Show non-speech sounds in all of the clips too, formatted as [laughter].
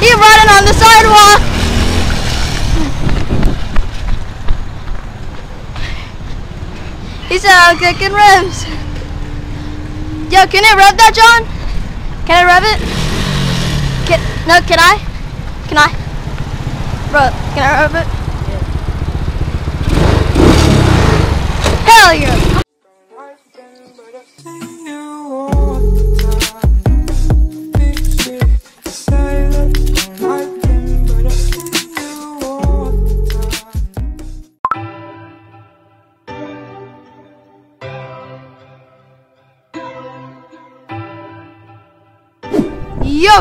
He running on the sidewalk. He said I'm kicking rims. Yo, can I rev that, John? Can I rev it? Can, no, can I? Can I? Bro, can I rev it?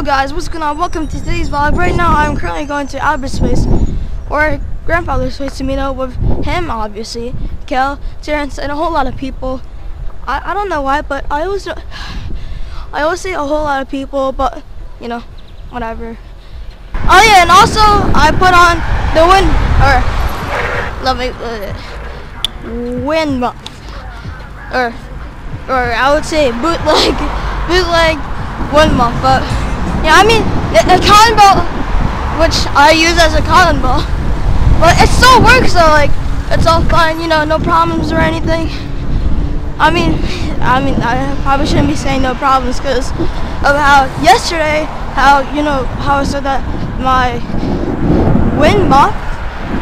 Guys, what's going on? Welcome to today's vlog. Right now I'm currently going to Albert's place or grandfather's place to meet up with him obviously, Kel, Terrence, and a whole lot of people. I, I don't know why, but I always [sighs] I always say a whole lot of people, but you know, whatever. Oh yeah, and also I put on the wind or let me uh, wind muff or or I would say bootleg [laughs] bootleg wind muff, but yeah, I mean a, a cotton ball, which I use as a cotton ball, but it still works though. Like it's all fine, you know, no problems or anything. I mean, I mean, I probably shouldn't be saying no problems because of how yesterday, how you know, how I said that my wind muff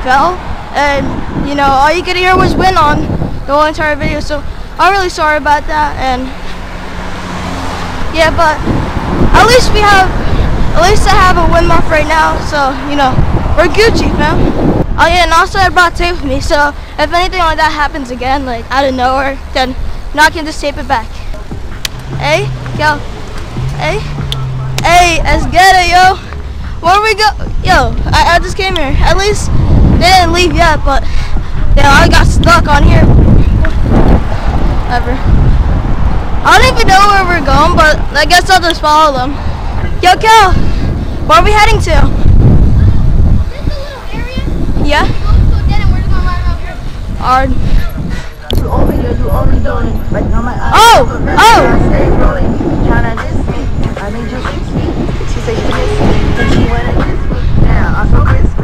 fell, and you know, all you could hear was wind on the whole entire video. So I'm really sorry about that, and yeah, but at least we have, at least I have a wind muff right now, so you know, we're Gucci, fam. Oh yeah, and also I brought tape with me, so if anything like that happens again, like out of nowhere, then I can just tape it back. Hey, yo, hey, hey, let's get it, yo. Where we go? Yo, I, I just came here. At least they didn't leave yet, but yeah, I got stuck on here. Ever. I don't even know where we're going, but I guess I'll just follow them. Yo, Kel, where are we heading to? Yeah? Eyes. Oh, oh.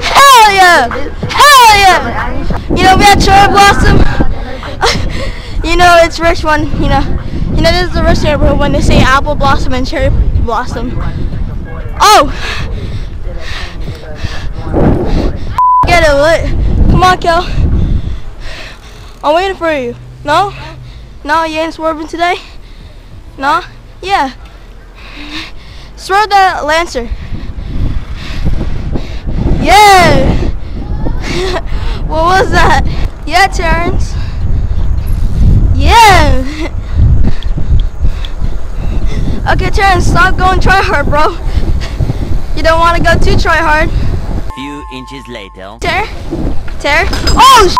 Hell yeah! Hell yeah! You know, we had cherry blossom. [laughs] you know, it's rich one, you know. You know, this is the rich neighborhood when they say apple blossom and cherry blossom. Oh! Get it lit. Come on, Kel. I'm waiting for you. No? No, you ain't swerving today? No? Yeah. Swerve that Lancer. Yeah! [laughs] what was that? Yeah, Terrence. Yeah. [laughs] okay, Terrence, stop going try hard, bro. You don't want to go too try hard. Few inches later. Ter? Ter? Oh,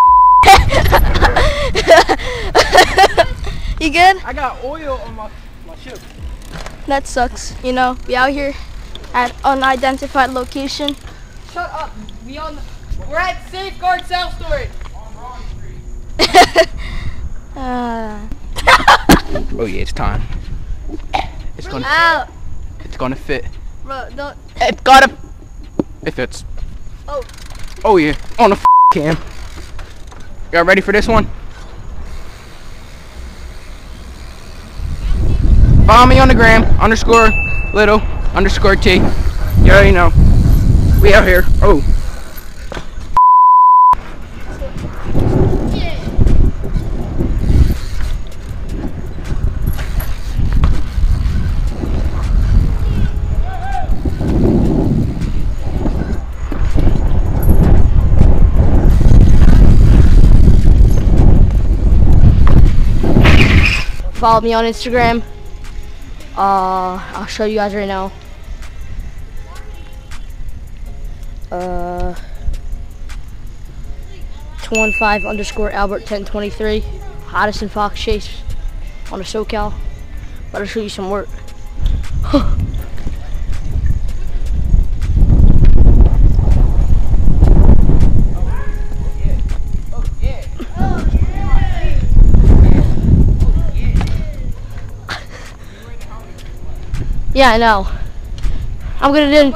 [laughs] You good? I got oil on my, my ship. That sucks. You know, we out here at unidentified location. Shut up. We on. We're at Safeguard Self Storage. [laughs] Uh, Oh yeah, it's time. It's gonna. out. It's gonna fit. Bro, don't. It's gotta. It fits. Oh. Oh yeah. On the cam. Y'all ready for this one? Follow me on the gram. Underscore little underscore T. You already know. We out here. Oh. Follow me on Instagram. Uh, I'll show you guys right now. Uh, 215 underscore Albert 1023. Hottest in Fox Chase on the SoCal. I'll show you some work. [laughs] Yeah, I know. I'm gonna do.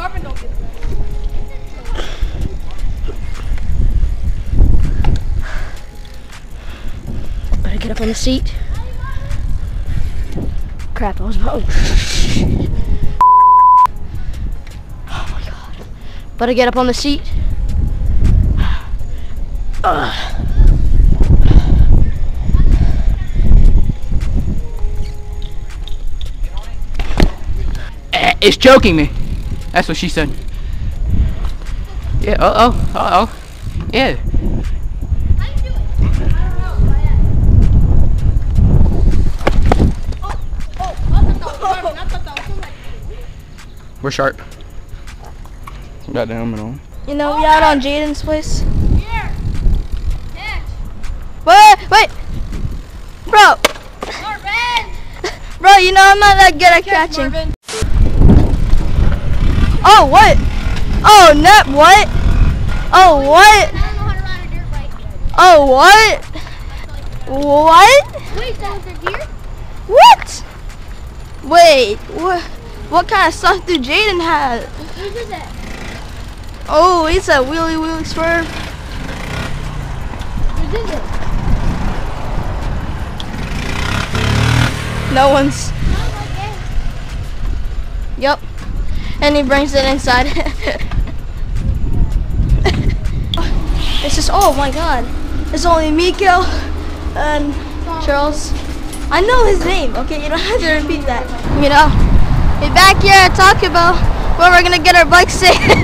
Better get up on the seat. Crap, I was about. oh my god. Better get up on the seat. Ugh. It's choking me. That's what she said. Yeah, uh oh, uh oh. Yeah. We're sharp. Got the helmet on. You know, we out on Jaden's place. Here. Catch. Wait, wait, bro, Marvin. [laughs] bro. You know I'm not that good at catching. Marvin. Oh, what? Oh, net, what? Oh, what? I don't know how to ride a dirt bike. Oh, what? What? Wait, that was a deer? What? Wait, what? What kind of stuff do Jaden have? Whose is it? Oh, it's a wheelie wheelie swerve. Whose is it? No one's. Not like it. Yep. And he brings it inside. [laughs] it's just, oh my god. It's only Miko and Charles. I know his name, okay? You don't have to repeat that. You know, we're back here at Taco Bell where we're gonna get our bikes [laughs] taken.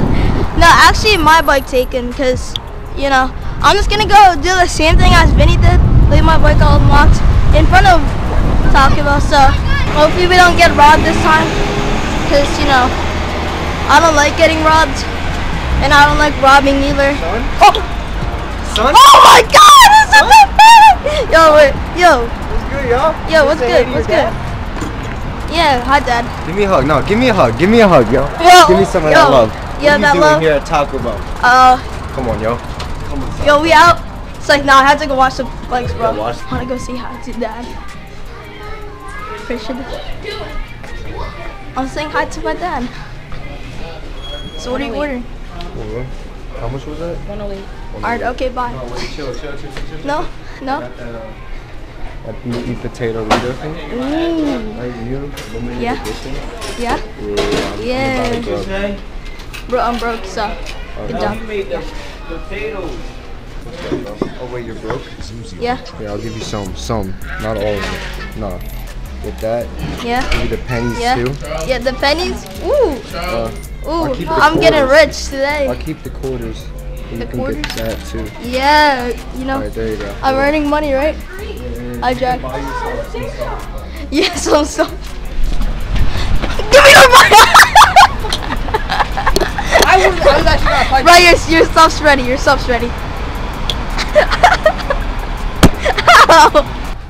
no, actually my bike taken because, you know, I'm just gonna go do the same thing as Vinny did. Leave my bike all unlocked in front of Taco Bell. So hopefully we don't get robbed this time because, you know, I don't like getting robbed and I don't like robbing either. Son? Oh! Son? Oh my god! It's so bad! Yo, wait, yo, What's good, y'all? yo, what's good? What's good? Yeah, hi dad. Give me a hug. No, give me a hug. Give me a hug, yo. Yo, Give me some of yo, that love. Yeah, what that love. here at Taco Bell? Uh, Come on, yo. Come on, son. yo, we out. It's like, nah, I had to go watch the bikes, bro. Watch. I wanna go see how to dad. Appreciate it. I'm saying hi to my dad. So what are you ordering? Oh, How much was that? Alright, okay, bye. No, wait, chill, chill, chill, chill, chill. No, no. That, uh, that beefy potato burrito thing. Mm, Right, you. Yeah. yeah, Yeah. Yeah. about to go. bro, I'm broke, so good job. Oh wait, you're broke? Yeah, Yeah, I'll give you some, some, not all of it. No. With that, yeah, give you the pennies yeah. too. Yeah, the pennies. Ooh, Uh, ooh, I'm getting rich today. I'll keep the quarters. and The you can quarters? get that too. Yeah, you know, Alright, there you go. I'm earning money, right? I Jack. Buy yourself some stuff. [laughs] Yes, I'm so. Give me your money. [laughs] I was, I was actually gonna fight. Right, your your stuff's ready. Your stuff's ready. [laughs]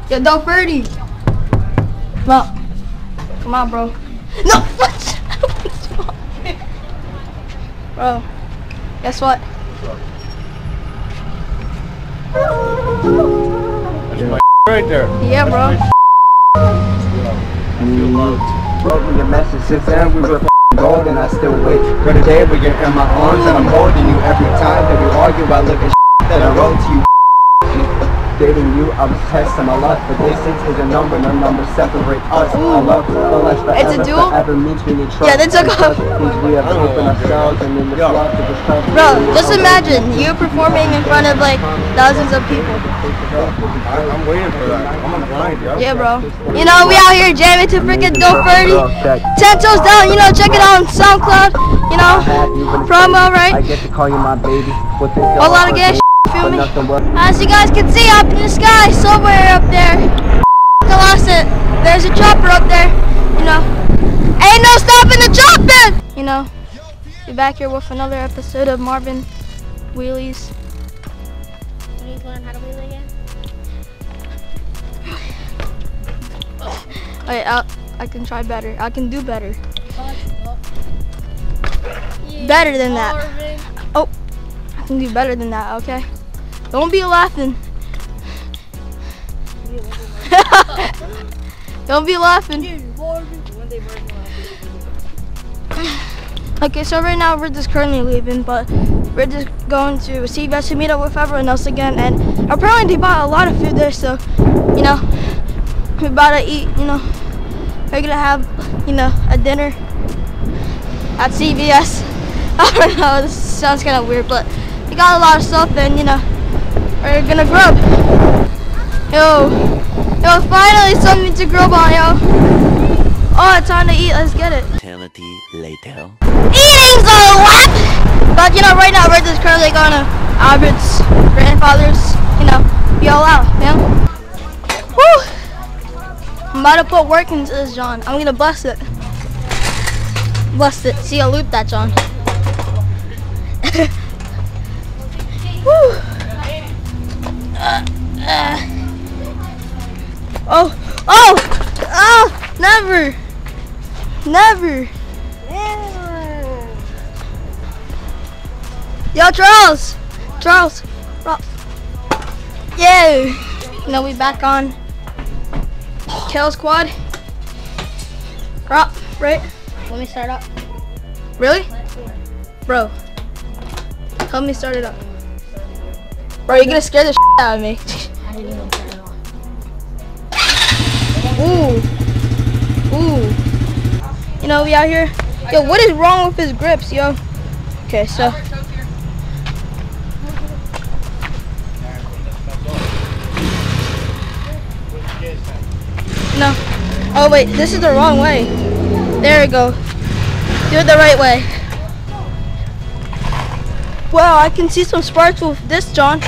Yo, don't birdie. Come on, come on, bro. No, what? Bro. Guess what? [laughs] Right there. Yeah, bro. [laughs] Broken your message since then we were gold and I still wait for the day where you're in my arms and I'm holding you every time that we argue I look at that I wrote to you Dating you, I was testing my luck, but distance is a number, no number separate us. I love the less forever, It's a duel? forever means we need trust. Yeah, they took off. Things we have opened ourselves and in the love to discover. Bro, just imagine you performing in front of like thousands of people. I'm waiting for that. I'm on grind, yo. Yeah, bro. You know, we out here jamming to freaking Go Birdie. Check. Ten toes down, you know, check it out on SoundCloud. You know, promo, right? I right? get to call you my baby. With this A lot of gas, feel? As you guys can see up in the sky, somewhere up there, I lost it. There's a chopper up there. You know, ain't no stopping the chopping. You know, be back here with another episode of Marvin Wheelies. You need to learn how to wheel again? [sighs] Wait, I, I can try better. I can do better. Yeah, Better than that. Oh, I can do better than that, okay? Don't be laughing. [laughs] Don't be laughing. Okay, so right now we're just currently leaving, but we're just going to CVS to meet up with everyone else again. And apparently they bought a lot of food there, so you know, we're about to eat. You know, we're gonna have you know a dinner at CVS. [laughs] I don't know. This sounds kind of weird, but we got a lot of stuff, and you know, we're gonna grub. Yo, yo, finally something to grub on, yo. Oh, it's time to eat. Let's get it. Eternity later. Eating's a wrap! But you know, right now we're just currently going to Albert's grandfather's, you know, be all out, man. Woo! I'm about to put work into this, John. I'm gonna bless it. Bless it. See, I loop that, John. [laughs] Woo! Oh, oh, oh, never. Never. Yo, Charles. Charles. Ro- Yo. Now we back on Kill Squad. Rock, right? Let me start up. Really? Bro. Help me start it up. Bro, you're gonna scare the [laughs] shit out of me. Ooh. Ooh. You know, we out here. Yo, what is wrong with his grips, yo? Okay, so. No. Oh, wait, this is the wrong way. There we go. Do it the right way. Wow, I can see some sparks with this, John.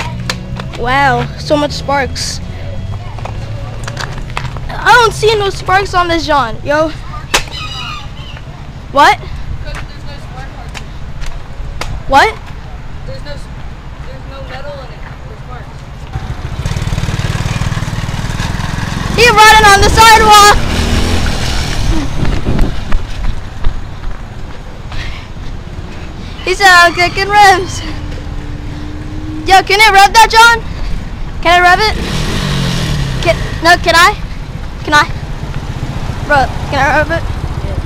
Wow, so much sparks. I don't see no sparks on this John, yo. What? What? There's no, there's no metal in it. There's sparks. He running on the sidewalk. He said I'm kicking rims. Yo, can I rev that, John? Can I rev it? Can, no, can I? Can I? Bro, can I rev it? Yeah.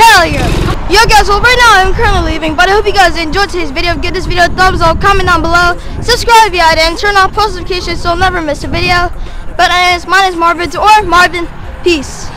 Hell yeah. Yo guys, well right now I'm currently leaving, but I hope you guys enjoyed today's video. Give this video a thumbs up, comment down below, subscribe if you had and turn on post notifications so you'll never miss a video. But anyways, my name is Marvin or Marvin. Peace.